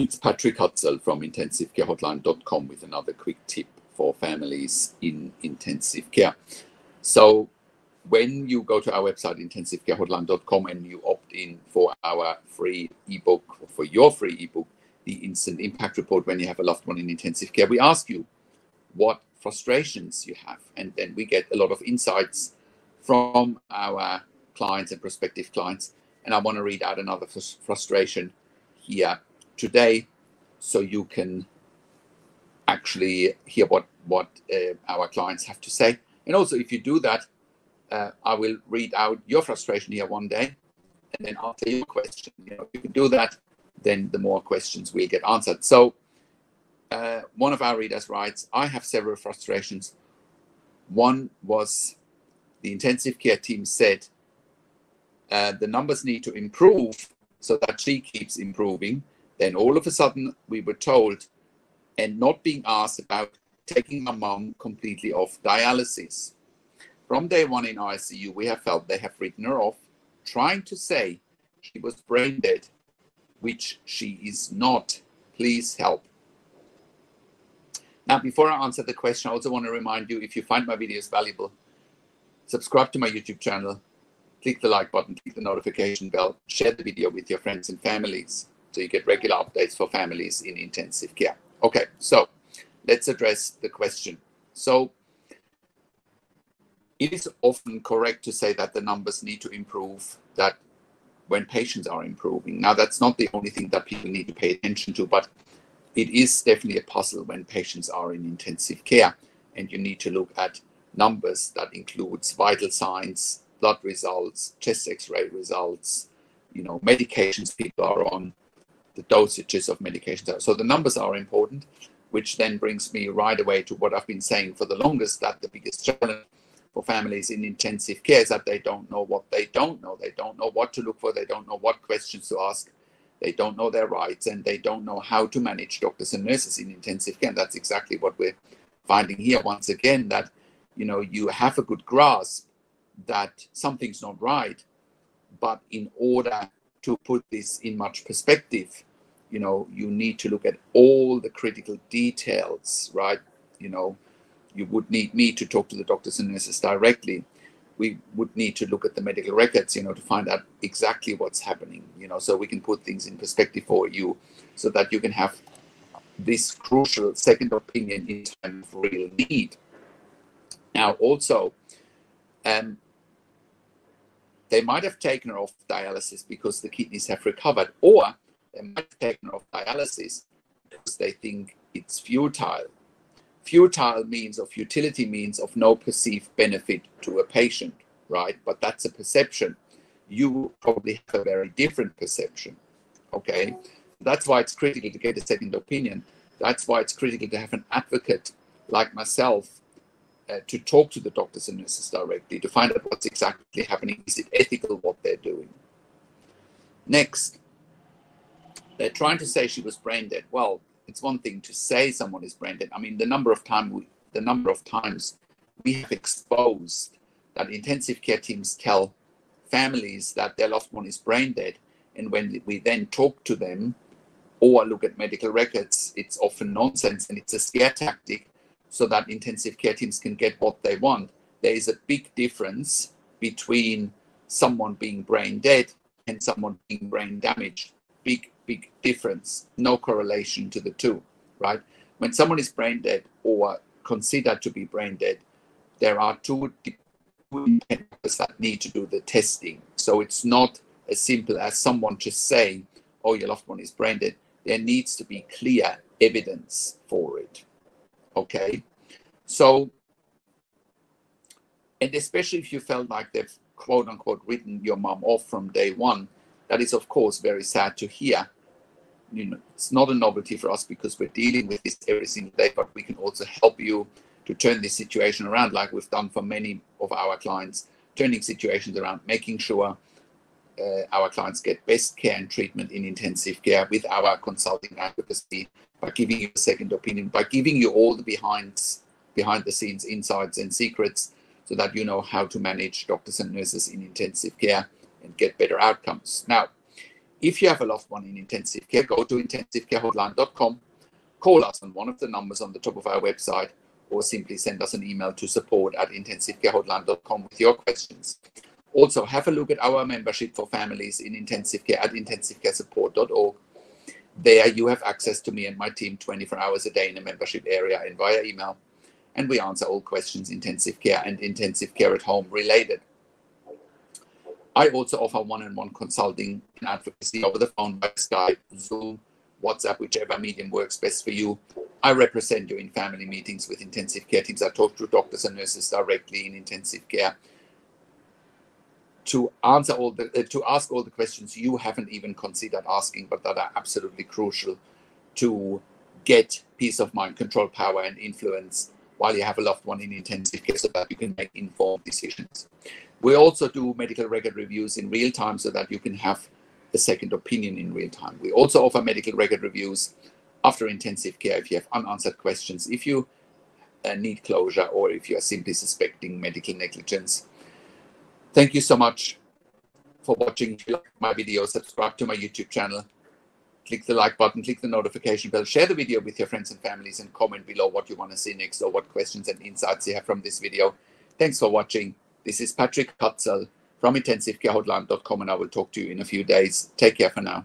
It's Patrik Hutzel from intensivecarehotline.com with another quick tip for families in intensive care. So, when you go to our website, intensivecarehotline.com, and you opt in for our free ebook, or for your free ebook, the Instant Impact Report, when you have a loved one in intensive care, we ask you what frustrations you have. And then we get a lot of insights from our clients and prospective clients. And I want to read out another frustration here today so you can actually hear what, what uh, our clients have to say. And also, if you do that, uh, I will read out your frustration here one day and then answer your question. You know, if you do that, then the more questions will get answered. So uh, one of our readers writes, I have several frustrations. One was the intensive care team said uh, the numbers need to improve so that she keeps improving. Then all of a sudden we were told and not being asked about taking my mom completely off dialysis. From day one in ICU, we have felt they have written her off, trying to say she was brain dead, which she is not. Please help. Now, before I answer the question, I also want to remind you if you find my videos valuable, subscribe to my YouTube channel, click the like button, click the notification bell, share the video with your friends and families so you get regular updates for families in intensive care. Okay, so let's address the question. So it is often correct to say that the numbers need to improve, that when patients are improving. Now, that's not the only thing that people need to pay attention to, but it is definitely a puzzle when patients are in intensive care and you need to look at numbers that includes vital signs, blood results, chest x-ray results, you know, medications people are on, the dosages of medications. So the numbers are important, which then brings me right away to what I've been saying for the longest, that the biggest challenge for families in intensive care is that they don't know what they don't know. They don't know what to look for. They don't know what questions to ask. They don't know their rights and they don't know how to manage doctors and nurses in intensive care. And that's exactly what we're finding here once again that you know you have a good grasp that something's not right, but in order to put this in much perspective, you know, you need to look at all the critical details, right? You know, you would need me to talk to the doctors and nurses directly we would need to look at the medical records, you know, to find out exactly what's happening, you know, so we can put things in perspective for you so that you can have this crucial second opinion in time of real need. Now, also, um, they might have taken her off dialysis because the kidneys have recovered, or they might her off dialysis because they think it's futile futile means of futility means of no perceived benefit to a patient, right? But that's a perception. You probably have a very different perception, okay? That's why it's critical to get a second opinion. That's why it's critical to have an advocate like myself uh, to talk to the doctors and nurses directly to find out what's exactly happening. Is it ethical what they're doing? Next, they're trying to say she was brain dead. Well, it's one thing to say someone is brain dead. I mean, the number of time we, the number of times we have exposed that intensive care teams tell families that their loved one is brain dead, and when we then talk to them or look at medical records, it's often nonsense and it's a scare tactic so that intensive care teams can get what they want. There is a big difference between someone being brain dead and someone being brain damaged. Big big difference, no correlation to the two, right? When someone is brain dead or considered to be brain dead, there are two that need to do the testing. So it's not as simple as someone just saying, oh, your loved one is brain dead. There needs to be clear evidence for it. Okay? So, and especially if you felt like they've quote unquote written your mom off from day one, that is, of course, very sad to hear. You know, it's not a novelty for us because we're dealing with this every single day, but we can also help you to turn this situation around, like we've done for many of our clients, turning situations around, making sure uh, our clients get best care and treatment in intensive care with our consulting advocacy by giving you a second opinion, by giving you all the behind behind the scenes insights and secrets so that you know how to manage doctors and nurses in intensive care and get better outcomes. Now, If you have a loved one in intensive care, go to intensivecarehotline.com, call us on one of the numbers on the top of our website, or simply send us an email to support at intensivecarehotline.com with your questions. Also, have a look at our membership for families in intensive care at intensivecaresupport.org. There, you have access to me and my team 24 hours a day in the membership area and via email. And we answer all questions intensive care and intensive care at home related. I also offer one on one consulting and advocacy over the phone by Skype, Zoom, WhatsApp, whichever medium works best for you. I represent you in family meetings with intensive care teams. I talk to doctors and nurses directly in intensive care to answer all the uh, to ask all the questions you haven't even considered asking, but that are absolutely crucial to get peace of mind, control power, and influence while you have a loved one in intensive care, so that you can make informed decisions. We also do medical record reviews in real time, so that you can have a second opinion in real time. We also offer medical record reviews after intensive care if you have unanswered questions, if you uh, need closure, or if you are simply suspecting medical negligence Thank you so much for watching. My video, subscribe to my YouTube channel, click the like button, click the notification bell, share the video with your friends and families, and comment below what you want to see next or what questions and insights you have from this video. Thanks for watching. This is Patrik Hutzel from intensivecarehotline.com, and I will talk to you in a few days. Take care for now.